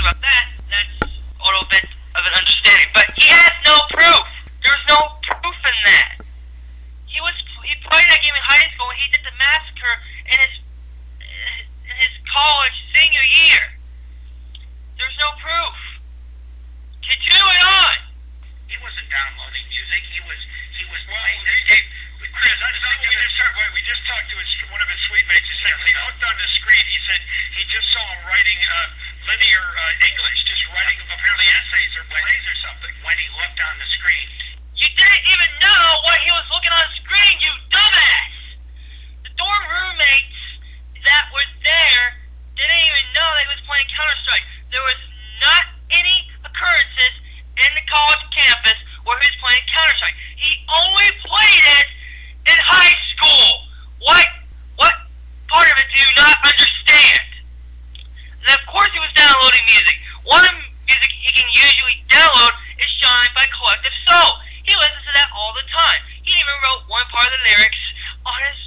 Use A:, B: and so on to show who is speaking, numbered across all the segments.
A: talking about that, that's a little bit of an understanding. But he has no proof. There's no proof in that. He was he played that game in high school. He did the massacre in his in his college senior year. There's no proof. Continue on.
B: He wasn't downloading music. He was he was playing. He, he, Chris, I think we just heard. Wait, we just talked to his, one of his suite mates. He said he looked on the screen. He said he just saw him writing uh, linear uh, English, just writing apparently essays or plays or something. When he looked on the screen,
A: You didn't even know what he was looking on the screen, you dumbass! The dorm roommates that were there didn't even know that he was playing Counter-Strike. There was not any occurrences in the college campus where he was playing Counter-Strike. He only played it in high school. What, what part of it do you not understand? And of course he was downloading music. One music he can usually download is Shine by Collective Soul. He listens to that all the time. He even wrote one part of the lyrics on his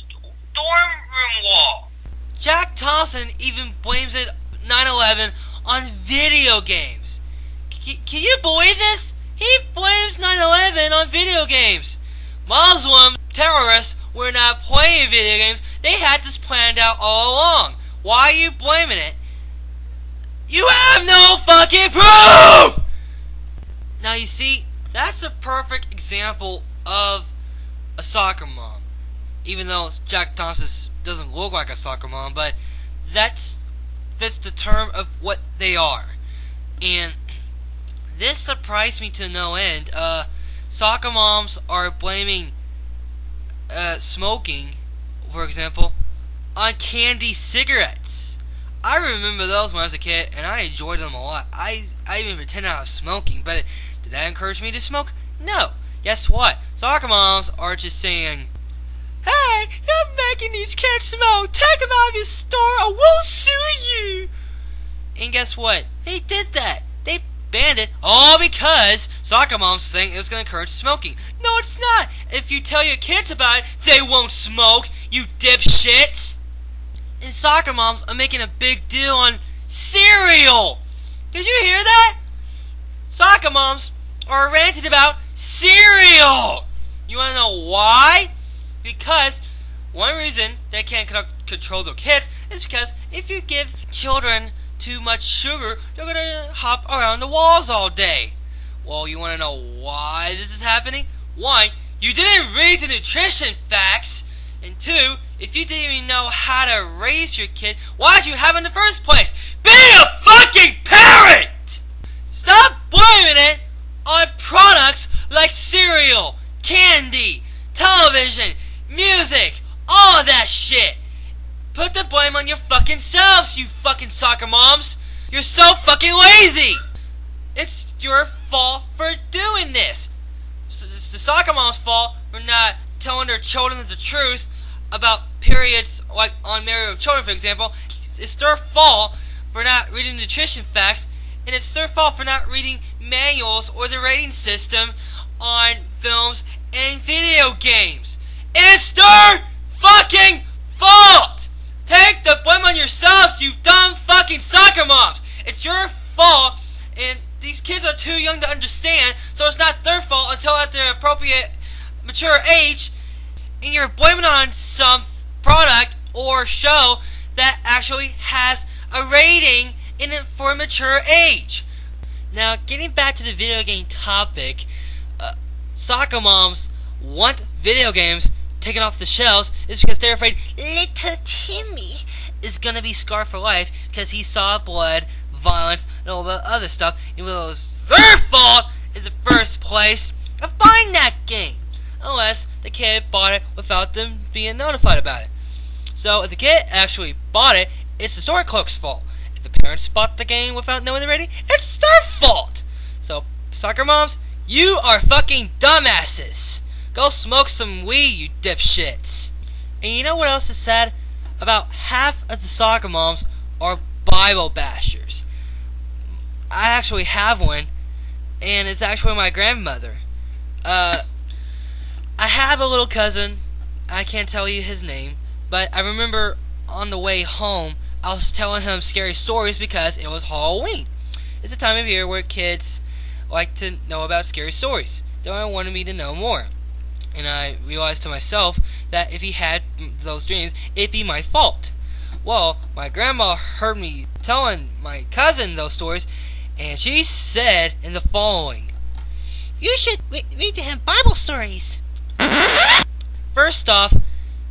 A: dorm room wall.
C: Jack Thompson even blames it 9/11 on video games. C- can you believe this? He blames 9/11 on video games. Muslim terrorists were not playing video games. They had this planned out all along. Why are you blaming it? You have no fucking proof! Now you see, that's a perfect example of a soccer mom. Even though Jack Thompson doesn't look like a soccer mom, but that's that's the term of what they are. And this surprised me to no end. Uh, soccer moms are blaming uh, smoking, for example, on candy cigarettes. I remember those when I was a kid, and I enjoyed them a lot. I I even pretended I was smoking, but did that encourage me to smoke? No. Guess what? Soccer moms are just saying, Hey, you're making these kids smoke. Take them out of your store or we'll sue you. And guess what? They did that. They banned it all because soccer moms saying it was going to encourage smoking. No, it's not. If you tell your kids about it, they won't smoke, you dipshit. And soccer moms are making a big deal on cereal. Did you hear that? Soccer moms are ranting about cereal. You want to know why? Because one reason they can't control their kids is because if you give children too much sugar, they're gonna hop around the walls all day. Well, you want to know why this is happening? One, you didn't read the nutrition facts, and two, if you didn't even know how to raise your kid, why'd you have in the first place? Be a fucking parent! Stop blaming it on products like cereal, candy, television, music, all that shit. Put the blame on your fucking selves, you fucking soccer moms. You're so fucking lazy. It's your fault for doing this. It's the soccer mom's fault for not telling their children the truth about periods, like on Married with Children, for example. It's their fault for not reading nutrition facts, and it's their fault for not reading manuals or the rating system on films and video games. It's their fucking fault! Take the blame on yourselves, you dumb fucking soccer moms! It's your fault, and these kids are too young to understand, so it's not their fault until at their appropriate mature age, and you're blaming on some product or show that actually has a rating in it for a mature age. Now, getting back to the video game topic, uh, soccer moms want video games taken off the shelves is because they're afraid little Timmy is gonna be scarred for life because he saw blood, violence, and all the other stuff, it was their fault in the first place of buying that game. Unless the kid bought it without them being notified about it. So if the kid actually bought it, it's the store clerk's fault. If the parents bought the game without knowing rating, it's their fault. So soccer moms, you are fucking dumbasses. Go smoke some weed, you dipshits. And you know what else is sad? About half of the soccer moms are Bible bashers. I actually have one, and it's actually my grandmother. Uh, I have a little cousin. I can't tell you his name, but I remember on the way home, I was telling him scary stories because it was Halloween. It's a time of year where kids like to know about scary stories. They wanted me to know more. And I realized to myself that if he had those dreams, it'd be my fault. Well, my grandma heard me telling my cousin those stories, and she said in the following
D: You should re- read to him Bible stories.
C: First off,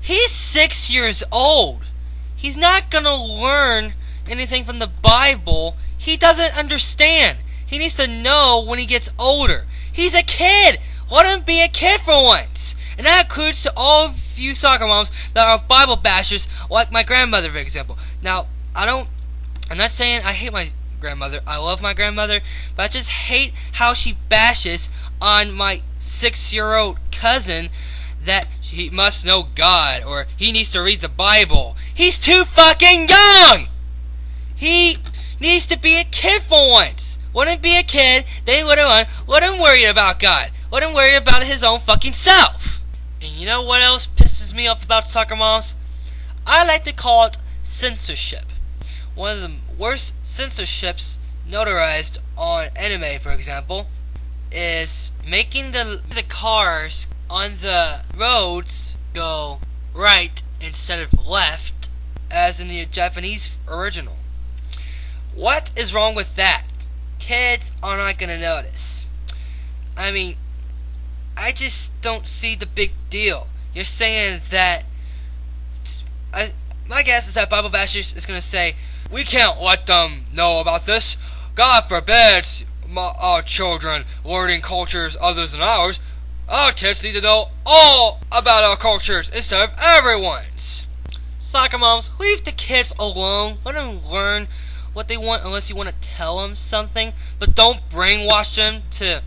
C: he's six years old. He's not gonna learn anything from the Bible. He doesn't understand. He needs to know when he gets older. He's a kid. Let him be a kid for once. And that includes to all of you soccer moms that are Bible bashers, like my grandmother, for example. Now, I don't. I'm not saying I hate my grandmother. I love my grandmother, but I just hate how she bashes on my six-year-old cousin that he must know God or he needs to read the Bible. He's too fucking young. He needs to be a kid for once. Wouldn't be a kid, they wouldn't, him worry about God. Him worry about his own fucking self. And you know what else pisses me off about soccer moms? I like to call it censorship. One of the worst censorships notarized on anime, for example, is making the the cars on the roads go right instead of left, as in the Japanese original. What is wrong with that? Kids are not gonna notice. I mean, I just don't see the big deal. You're saying that. I, my guess is that Bible Bashers is gonna say, we can't let them know about this. God forbid our children learning cultures other than ours. Our kids need to know all about our cultures instead of everyone's. Soccer moms, leave the kids alone. Let them learn what they want unless you want to tell them something. But don't brainwash them to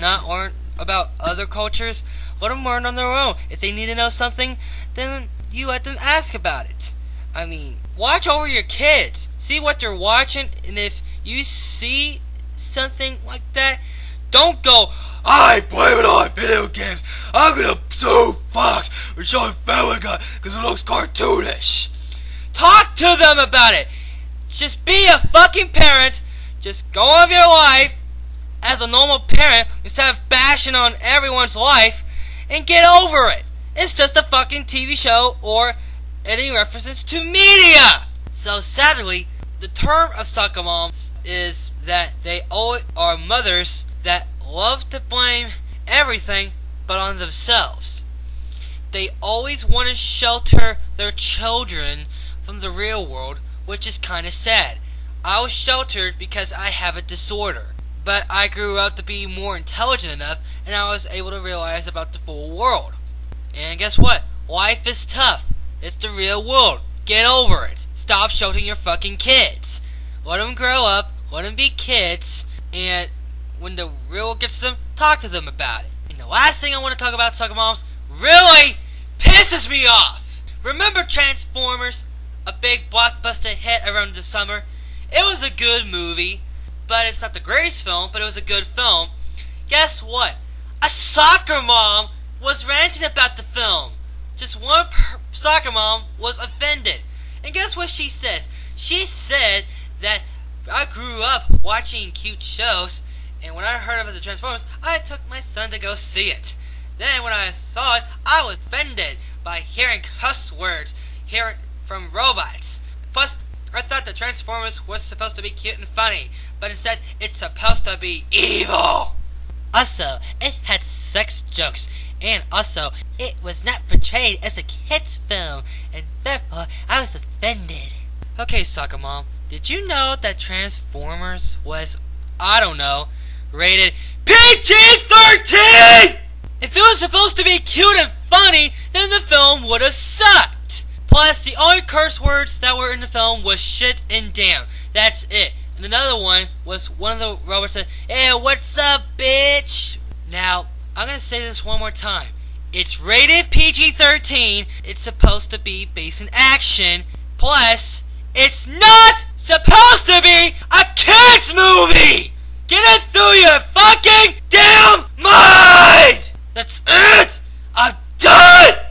C: not learn about other cultures. Let them learn on their own. If they need to know something, then you let them ask about it. I mean, watch over your kids. See what they're watching, and if you see something like that, don't go, I blame it on video games. I'm gonna sue Fox for showing Family Guy because it looks cartoonish. Talk to them about it. Just be a fucking parent. Just go on your life as a normal parent instead of bashing on everyone's life and get over it. It's just a fucking TV show or any references to media. So sadly, the term of soccer moms is that they all are mothers that love to blame everything but on themselves. They always want to shelter their children from the real world, which is kind of sad. I was sheltered because I have a disorder, but I grew up to be more intelligent enough and I was able to realize about the full world. And guess what? Life is tough. It's the real world. Get over it. Stop sheltering your fucking kids. Let them grow up. Let them be kids. And when the real gets them, talk to them about it. And the last thing I want to talk about, soccer moms, really pisses me off. Remember Transformers? A big blockbuster hit around the summer. It was a good movie, but it's not the greatest film, but it was a good film. Guess what? A soccer mom was ranting about the film. Just one soccer mom was offended. And guess what she says? She said that I grew up watching cute shows, and when I heard about the Transformers, I took my son to go see it. Then when I saw it, I was offended by hearing cuss words, hearing from robots. Plus, I thought the Transformers was supposed to be cute and funny, but instead it's supposed to be evil. Also, it had sex jokes, and also, it was not portrayed as a kid's film, and therefore I was offended. Okay, Soccer Mom, did you know that Transformers was, I don't know, rated PG-13? If it was supposed to be cute and funny, then the film would have sucked. Plus, the only curse words that were in the film was shit and damn. That's it. And another one was one of the robots said, Hey, what's up, bitch? Now, I'm gonna say this one more time. It's rated PG-13. It's supposed to be based in action. Plus, it's not supposed to be a kids movie. Get it through your fucking damn mind. That's it. I'm done.